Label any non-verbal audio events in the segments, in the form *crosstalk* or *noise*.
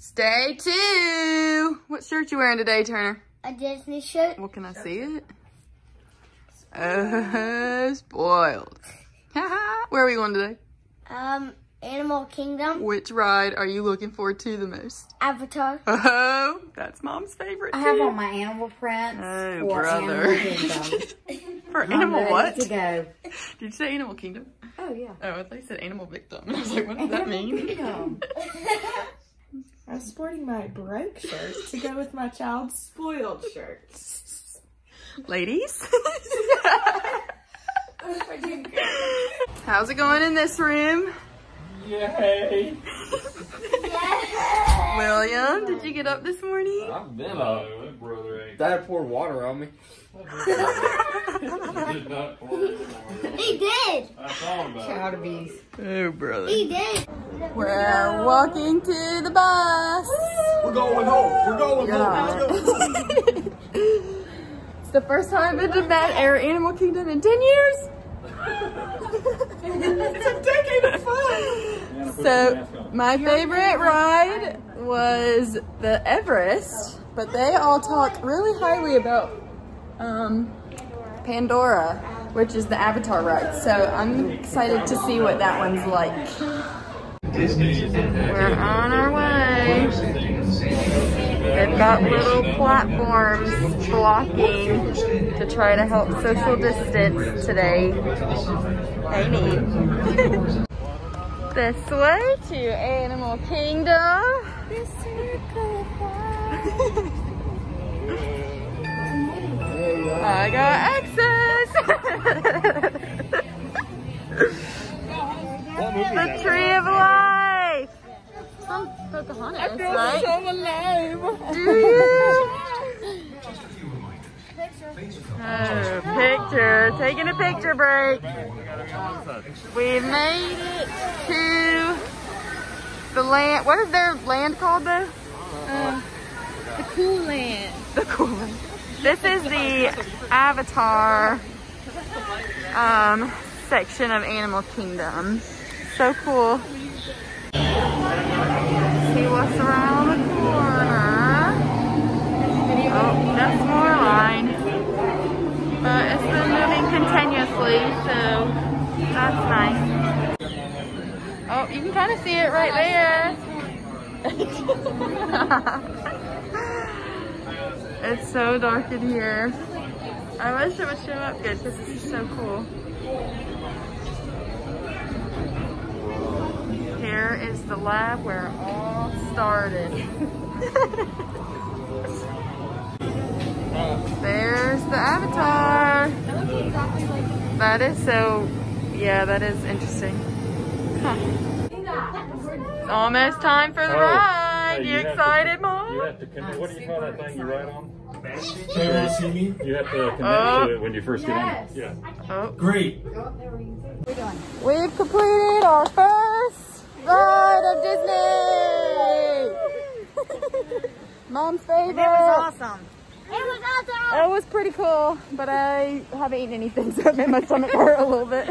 It's day two. What shirt you wearing today, Turner? A Disney shirt. Well, can I see it? Oh, spoiled. *laughs* Where are we going today? Um, Animal Kingdom. Which ride are you looking forward to the most? Avatar. *laughs* Oh, that's mom's favorite. I have too. on my animal prints Oh, for brother. Animal *laughs* Kingdom. For I'm Animal ready what? to go. Did you say Animal Kingdom? Oh yeah. Oh, I thought you said Animal Victim. I was like, what does that mean? Kingdom. I was sporting my broke shirt to go with my child's spoiled shirt. Ladies? *laughs* How's it going in this room? Yay! William, did you get up this morning? I've been up. Oh, that brother ain't. Dad poured water on me. did not pour it. He did. I thought about it. Child abuse. Oh, brother. He did. We're walking to the bus. We're going home. We're going You're *laughs* it's the first time I've been to that Air Animal Kingdom in 10 years. it's a decade of fun. So, my favorite ride was the Everest, but they all talk really highly about um, Pandora, which is the Avatar ride. So, I'm excited to see what that one's like. We're on our way. They've got little platforms blocking to try to help social distance today. Hey, neat. *laughs* this way to Animal Kingdom. *laughs* I got access. *laughs* the Tree of Life. From Pocahontas, right? so alive. Do you? Oh, picture. Taking a picture break. We made it to the land. What is their land called though? Uh, the Cool Land. The Cool Land. This is the Avatar um, section of Animal Kingdom. So cool. See what's around the corner. Oh, that's more line. But it's been moving continuously, so that's nice. Oh, you can kind of see it right there. *laughs* it's so dark in here. I wish it would show up good because this is so cool. Here is the lab where all started. There's the avatar. That is so, yeah, that is interesting. Huh. It's almost time for the Oh, ride. hey, you, you have to- excited, Mom? You have to connect. What do you call that thing you ride on? Can you see me? You have to connect Oh. to it when you first get in. Yeah. Oh. Great. We've completed our first ride of Disney. Mom's favorite. It was awesome. It was awesome. It was pretty cool, but I haven't eaten anything, so it made my stomach hurt a little bit.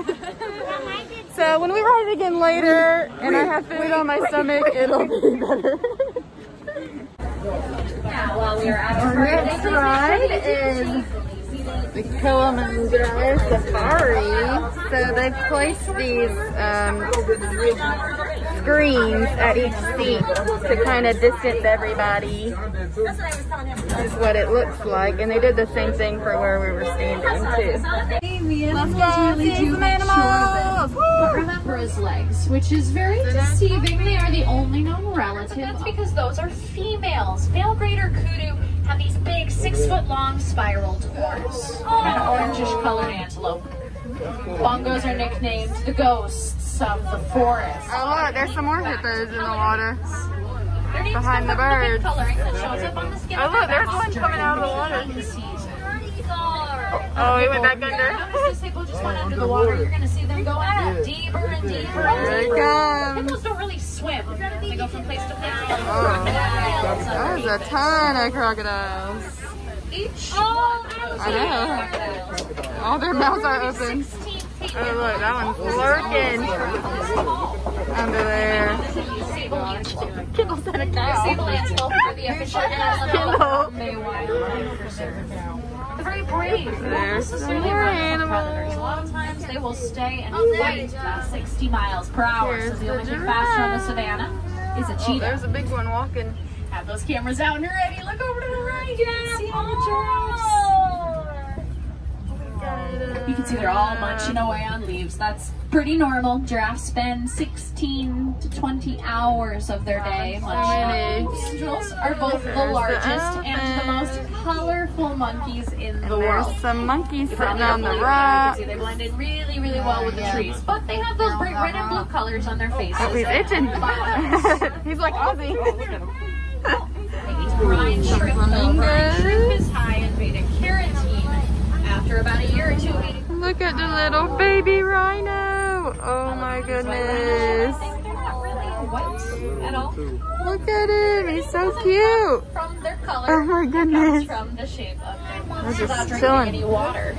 So when we ride it again later, and I have food on my stomach, it'll be better. Our next ride is the Kilimanjaro Safari. So they've placed these um, screens at each seat to kind of distance everybody. Is what it looks like, and they did the same thing for where we were standing too. Let's go see some animals. for his legs, which is very deceiving. They are the only known relatives. That's because those are females. Male greater kudu have these big six foot long spiraled horns and orangish colored antelope. Bongos are nicknamed the ghosts of the forest. Oh look, there's some more hippos in the water. Their names behind the birds. that shows up on the skin Oh, look, there's one coming out of the water. during the season. Oh, he went back under. this hippo just went under the *laughs* water. You're gonna see them go in deeper and deeper and Here it deeper. comes. Hippos don't really swim. They go from place to place. Oh, there's a ton of crocodiles. Each one I know. All their mouths are open. 16 feet Oh look, that one's lurking. under there. Kindle's at a cow. Sable antelope for the Kindle. Very brave. There's This is really more rough with predators. animals. A lot of times they will stay and fight 60 miles per hour. So the the only thing faster on the savannah is a Oh, cheetah. there's a big one walking. Have those cameras out and ready. Look over to the right. Can see all the giraffes. You can see they're all munching away on leaves. That's pretty normal. Giraffes spend 16 to 20 hours of their day munching many. on leaves. Angels are both the largest and the most colorful monkeys in And the there's some monkeys sitting on the believe it, rock. they blend in really, really well with the trees. But they have those bright red and blue colors on their faces. Oh, he's itching. he's like Ozzy. brine shrimp. though. Brine shrimp is high in beta carotene. After about a year or two Look at the little baby rhino. Oh my goodness. they're not really white at all. Look at him. He's so cute. From their color, Oh my goodness. comes from the shape of their They're just without drinking chilling. any water.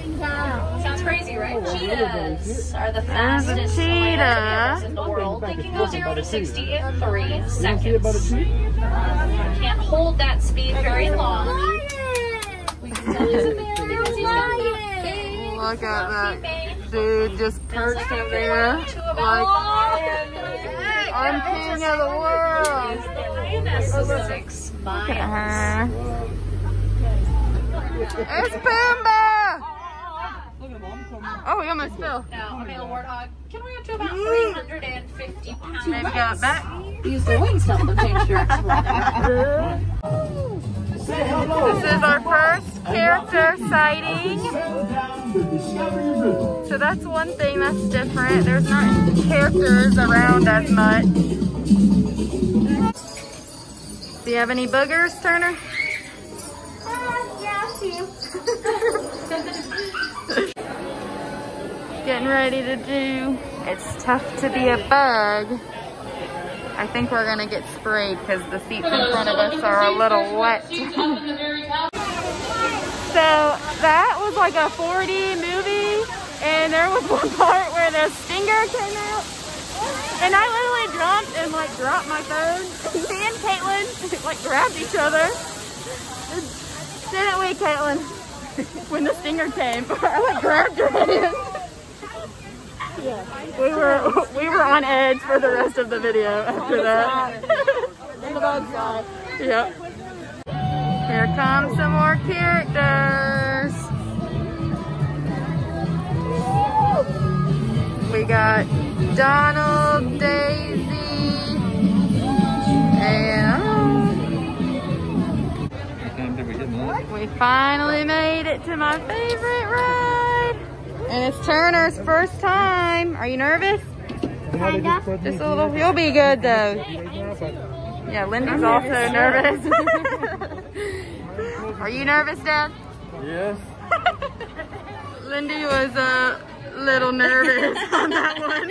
Sounds crazy, right? Cheetahs are the There's a fastest cheetah. animals in the world. They can go 0 to 60 in 3 seconds. Can't hold that speed very long. We can tell he's a bear because he's got that big, Look at that dude just perched up there. Like, I'm king of the world. The six miles. Uh-huh. It's Pumbaa! Oh, he almost fell. Now, a male warthog can weigh up to about 350 pounds. Maybe go back. Use their wings to help *laughs* them *laughs* This is our first character sighting. So that's one thing that's different. There's not characters around as much. Do you have any boogers, Turner? *laughs* Getting ready to do It's Tough to Be a Bug. I think we're gonna get sprayed because the seats in front of us are a little wet. *laughs* So that was like a 4D movie, and there was *laughs* one part where the stinger came out, and I literally jumped and like dropped my phone. *laughs* Me and Caitlin like grabbed each other. Didn't we, Caitlin? When the stinger came, I like grabbed her hand. We were *laughs* we were on edge for the rest of the video after that. *laughs* Yep. Here come some more characters. We got Donald, Daisy, and we finally made it to my favorite ride. And it's Turner's first time. Are you nervous? Kinda. Just a little. You'll be good though. Yeah, Lindy's also nervous. *laughs* Are you nervous, Dad? Yes. *laughs* Lindy was a little nervous *laughs* on that one.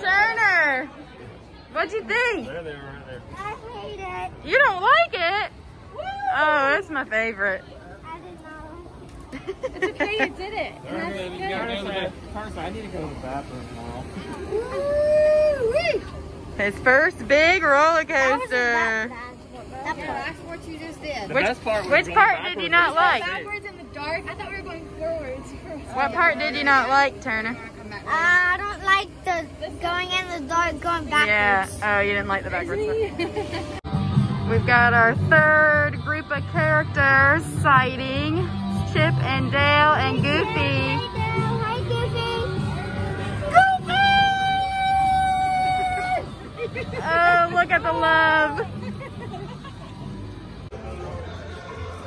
Turner, what'd you think? There they are right there. I hate it. You don't like it? Oh, it's my favorite. I did not. Okay, you did it. And that's good. I need to go to the bathroom now. His first big roller coaster. That Yeah, that's what you just did. The Which, best part was which part did you not like? Backwards in the dark. I thought we were going forwards. What part did you not like, Turner? Uh, I don't like the going in the dark, going backwards. Yeah. Oh, you didn't like the backwards part. *laughs* We've got our third group of characters sighting. Chip and Dale and Goofy. Hi, Goofy. Goofy. *laughs* Oh, look at the love.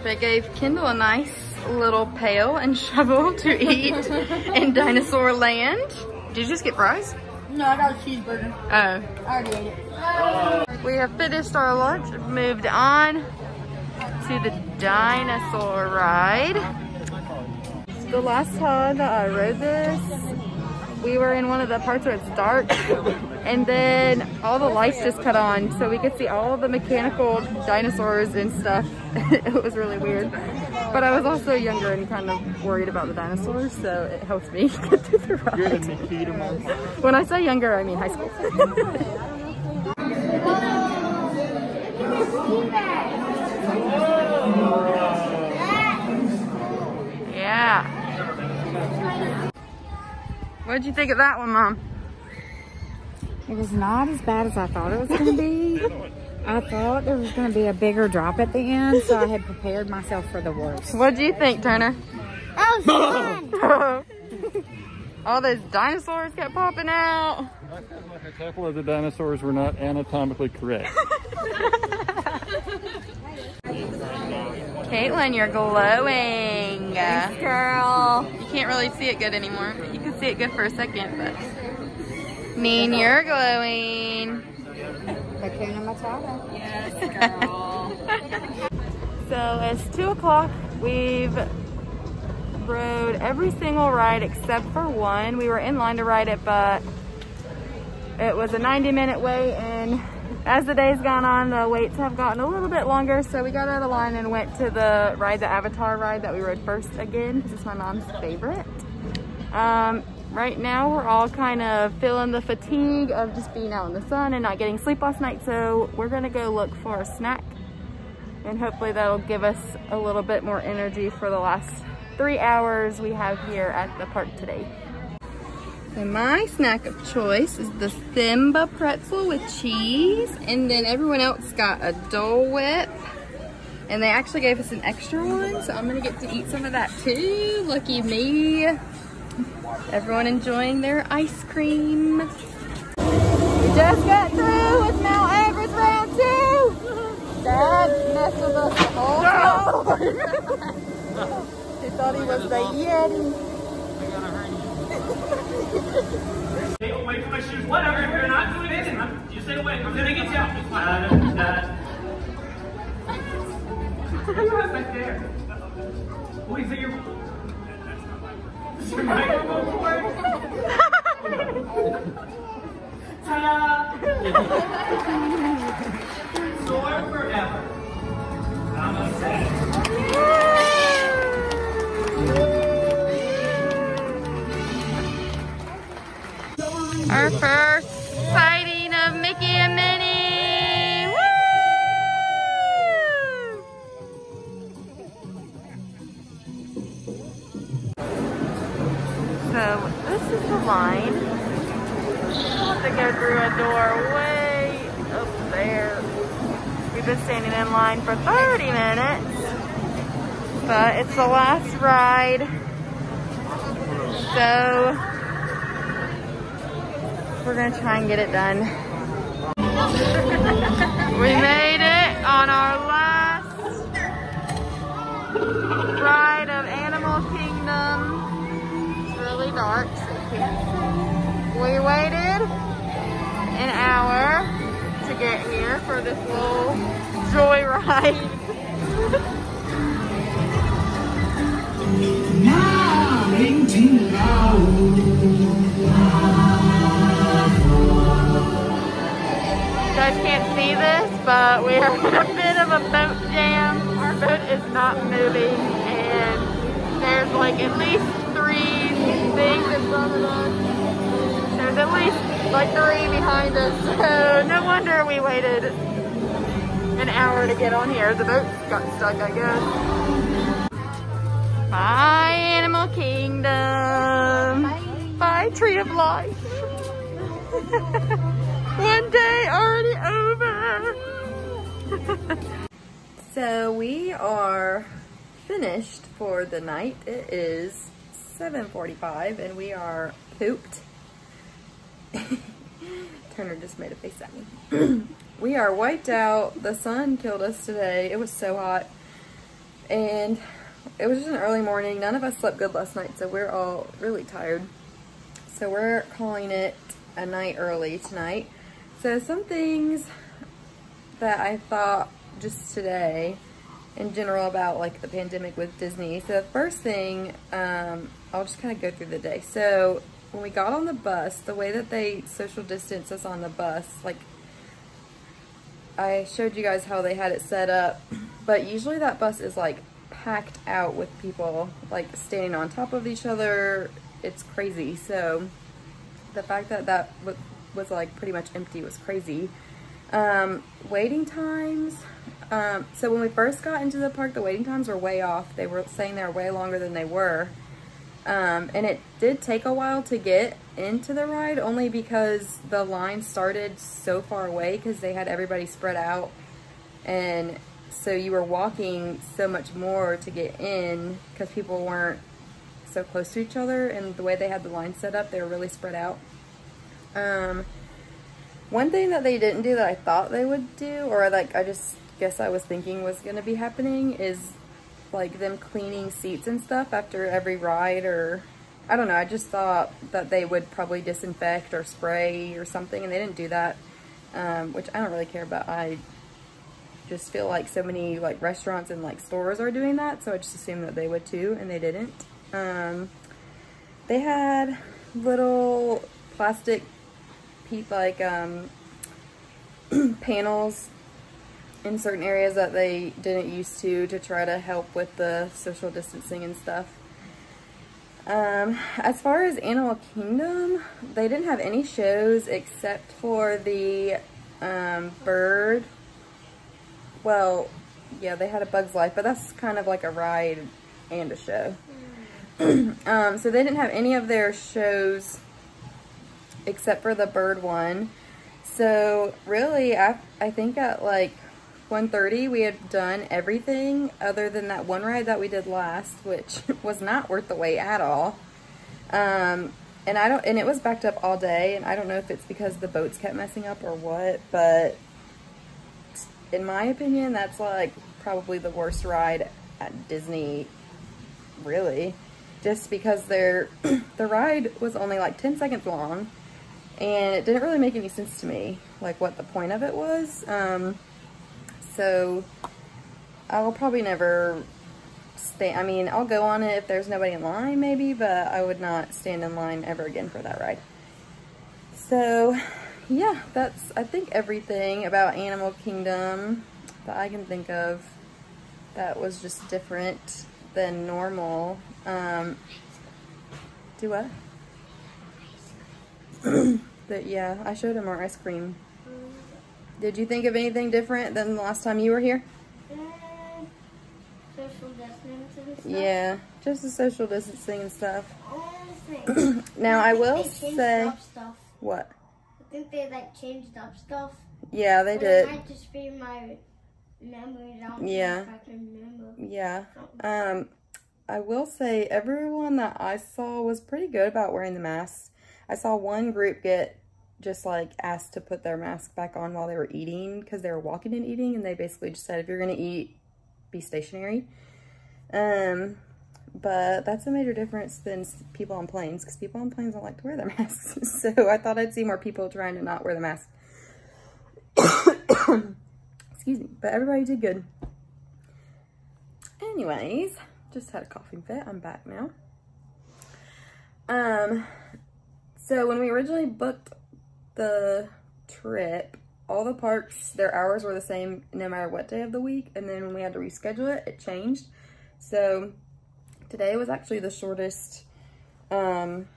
They gave Kendall a nice little pail and *laughs* shovel to eat in Dinosaur Land. Did you just get fries? No, I got a cheeseburger. Oh. I already ate it. We have finished our lunch, moved on to the dinosaur ride. The last time that I rode this, we were in one of the parts where it's dark and then all the lights just cut on so we could see all the mechanical dinosaurs and stuff. *laughs* it was really weird. But I was also younger and kind of worried about the dinosaurs, so it helped me *laughs* get through the You're the ride. Nikita one. When I say younger, I mean high school. *laughs* yeah. What'd you think of that one, Mom? It was not as bad as I thought it was going to be. I thought there was going to be a bigger drop at the end, so I had prepared myself for the worst. What'd you think, Turner? That was fun. *laughs* All those dinosaurs kept popping out. I feel like A couple of the dinosaurs were not anatomically correct. *laughs* Caitlin, you're glowing. Thanks, Girl. You can't really see it good anymore. You can see it good for a second, but mean you're glowing. Hakuna Matata. *laughs* *laughs* So it's two o'clock. We've rode every single ride except for one. We were in line to ride it, but it was a 90 minute wait and as the day's gone on, the waits have gotten a little bit longer. So we got out of line and went to the ride, the Avatar ride that we rode first again, because it's my mom's favorite. Um, right now we're all kind of feeling the fatigue of just being out in the sun and not getting sleep last night. So we're gonna go look for a snack and hopefully that'll give us a little bit more energy for the last three hours we have here at the park today. So my snack of choice is the Simba pretzel with cheese and then everyone else got a Dole Whip and they actually gave us an extra one so I'm gonna get to eat some of that too. Lucky me. Everyone enjoying their ice cream. We just got through with Mount Everest round two. Dad messed with us the whole time. *laughs* he thought he was the Yeti. *laughs* Stay away from my shoes. Whatever. If you're not doing it, I'm, you stay away. I'm gonna get you out. It's fine. Uh, are you there? Oh, is it your? Is your microphone cord? *laughs* Ta-da! Soar forever. Namaste. *laughs* Our first sighting of Mickey and Minnie. Woo! So this is the line. We'll have to go through a door way up there. We've been standing in line for 30 minutes, but it's the last ride. So we're gonna try and get it done. we made it on our last ride of Animal Kingdom. It's really dark, so. We waited an hour to get here for this little joy *laughs* but we are in *laughs* a bit of a boat jam. Our boat is not moving, and there's like at least three things in front of us. There's at least like three behind us, *laughs* so no wonder we waited an hour to get on here. The boat got stuck, I guess. Bye, Animal Kingdom. Bye, Bye Tree of Life. *laughs* One day already over. *laughs* so we are finished for the night. It is 7.45 and we are pooped. *laughs* Turner just made a face at me. *clears throat* we are wiped out. The sun killed us today. It was so hot. And it was just an early morning. None of us slept good last night, so we're all really tired. So we're calling it a night early tonight. So some things that I thought just today in general about like the pandemic with Disney. So the first thing, um, I'll just kind of go through the day. So when we got on the bus, the way that they social distance us on the bus, like I showed you guys how they had it set up, but usually that bus is like packed out with people like standing on top of each other. It's crazy. So the fact that that was, was like pretty much empty was crazy. Um, waiting times. Um, so when we first got into the park, the waiting times were way off. They were saying they were way longer than they were. Um, and it did take a while to get into the ride only because the line started so far away because they had everybody spread out. And so you were walking so much more to get in because people weren't so close to each other and the way they had the line set up, they were really spread out. Um, one thing that they didn't do that I thought they would do, or like I just guess I was thinking was going to be happening, is like them cleaning seats and stuff after every ride or I don't know. I just thought that they would probably disinfect or spray or something and they didn't do that, um, which I don't really care about. I just feel like so many like restaurants and like stores are doing that. So I just assumed that they would too and they didn't. Um, they had little plastic like um, *clears throat* panels in certain areas that they didn't used to to try to help with the social distancing and stuff. Um, as far as Animal Kingdom, they didn't have any shows except for the um, bird. Well, yeah, they had a Bug's Life, but that's kind of like a ride and a show. *clears throat* um, so they didn't have any of their shows except for the bird one. So really, I, I think at like 1.30 we had done everything other than that one ride that we did last, which *laughs* was not worth the wait at all. Um, and I don't, and it was backed up all day, and I don't know if it's because the boats kept messing up or what, but in my opinion, that's like probably the worst ride at Disney, really. Just because their *clears throat* the ride was only like 10 seconds long, and it didn't really make any sense to me, like what the point of it was. Um, so I will probably never stay. I mean, I'll go on it if there's nobody in line maybe, but I would not stand in line ever again for that ride. So yeah, that's I think everything about Animal Kingdom that I can think of that was just different than normal. Um, do what? *clears throat* but yeah, I showed him our ice cream. Did you think of anything different than the last time you were here? Uh, social distancing stuff. Yeah, just the social distancing and stuff. *clears throat* Now I will say up stuff. what? I think they like changed up stuff. Yeah, they did. It might just be my memory. I Yeah. know if I can remember. Yeah. Um, I will say everyone that I saw was pretty good about wearing the masks. I saw one group get just like asked to put their mask back on while they were eating because they were walking and eating and they basically just said if you're gonna eat be stationary. Um but that's a major difference than people on planes because people on planes don't like to wear their *laughs* masks. So i thought i'd see more people trying to not wear the mask. *coughs* Excuse me but everybody did good. Anyways just had a coughing fit. I'm back now. Um so when we originally booked the trip, all the parks, their hours were the same no matter what day of the week. And then when we had to reschedule it, it changed. So today was actually the shortest um,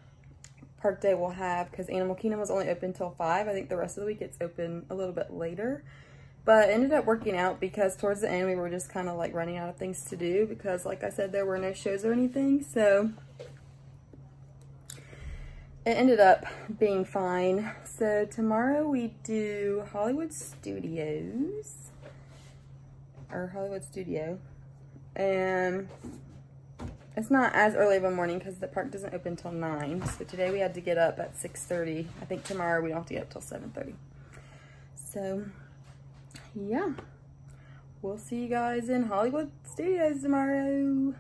park day we'll have because Animal Kingdom was only open till 5. I think the rest of the week it's open a little bit later. But ended up working out because towards the end we were just kind of like running out of things to do because like I said, there were no shows or anything. So it ended up being fine. So tomorrow we do Hollywood Studios, or Hollywood Studio, and it's not as early of a morning because the park doesn't open till 9. So today we had to get up at 6.30. I think tomorrow we don't have to get up till 7.30. So, yeah. We'll see you guys in Hollywood Studios tomorrow.